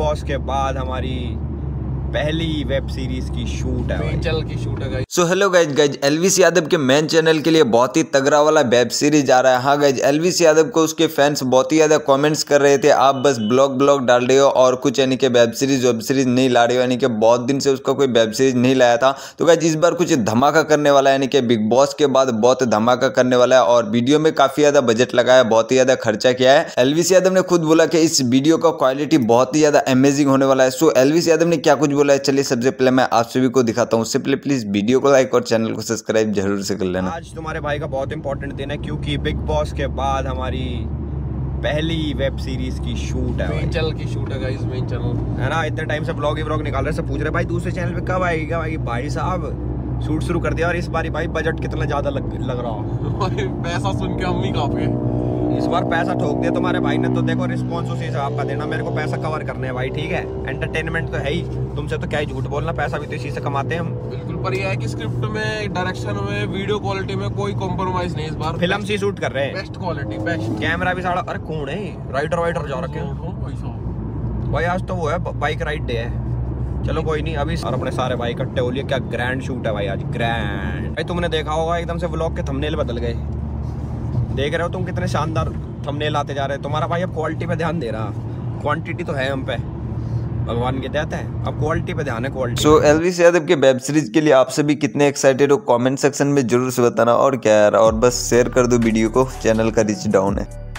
Boss के बाद हमारी पहली वेब सीरीज़ की शूट है चल की शूट है so hello guys guys Elvis Yadav के मेन चैनल के लिए बहुत ही तगड़ा वाला वेब सीरीज़ आ रहा है। हाँ गाइज़ एलविस यादव को उसके फैंस बहुत ही ज़्यादा कमेंट्स कर रहे थे। आप बस ब्लॉग ब्लॉग डाल रहे हो और कुछ यानी कि वेब सीरीज़ वेब सीरीज़ नहीं ला रहे हो। यानी कि बहुत दिन से उसका कोई वेब सीरीज़ नहीं लाया था। तो गाइज़ इस बार कुछ धमाका करने वाला है। यानी कि बिग बॉस के बाद बहुत धमाका करने वाला है और वीडियो में काफ़ी ज़्यादा बजट लगाया बहुत ही ज़्यादा खर्चा किया है। एलविस यादव ने खुद बोला कि इस वीडियो का क्वालिटी बहुत ही ज़्यादा अमेजिंग होने वाला है। सो एलविस यादव ने क्या कुछ बोला है चलिए सबसे पहले मैं आप सभी को दिखाता हूँ। उससे पहले प्लीज़ वीडियो को लाइक और चैनल को सब्सक्राइब ज़रूर से कर लेना। आज तुम्हारे भाई का बहुत इंपॉर्टेंट दिन है क्योंकि बिग बॉस के बाद हमारी पहली वेब सीरीज़ की शूट है भाई। चल की शूट है गाइस मेन चैनल है ना? इतने टाइम से ब्लॉग ही ब्लॉग निकाल रहे सब पूछ रहे भाई दूसरे चैनल पे कब आएगी कब आएगी? भाई साहब शूट शुरू कर दिया और इस बार भाई बजट कितना ज़्यादा लग, लग रहा हो। पैसा सुन के हम ही काँप गए। इस बार पैसा ठोक दिया तुम्हारे भाई ने तो देखो रिस्पॉन्स उसी हिसाब का देना। मेरे को पैसा कवर करने है भाई ठीक है? एंटरटेनमेंट तो है ही। तुमसे तो क्या ही झूठ बोलना पैसा भी तो इसी से कमाते हैं हम। बिल्कुल पर यह है कि स्क्रिप्ट में डायरेक्शन में वीडियो क्वालिटी में कोई कॉम्प्रोमाइज नहीं इस बार। फ़िल्म सी शूट कर रहे हैं। बेस्ट क्वालिटी बेस्ट कैमरा भी सारा अरे कौन है। राइडर वाइडर जा रखे हैं। भाई आज तो वो है बाइक राइड डे है। चलो कोई नहीं अभी और अपने सारे भाई इकट्ठे हो लिए। क्या ग्रैंड शूट है भाई आज ग्रैंड भाई तुमने देखा होगा एकदम से व्लॉग के थंबनेल बदल गए। देख रहे हो तुम कितने शानदार थंबनेल आते जा रहे हैं। तुम्हारा भाई अब क्वालिटी पे ध्यान दे रहा। क्वांटिटी तो है हम पे। भगवान के देता है। अब क्वालिटी पे ध्यान है क्वालिटी सो एलविस यादव के वेब सीरीज़ के लिए आपसे भी कितने एक्साइटेड हो कमेंट सेक्शन में ज़रूर से बताना। और क्या यार और बस शेयर कर दो वीडियो को चैनल का रिच डाउन है।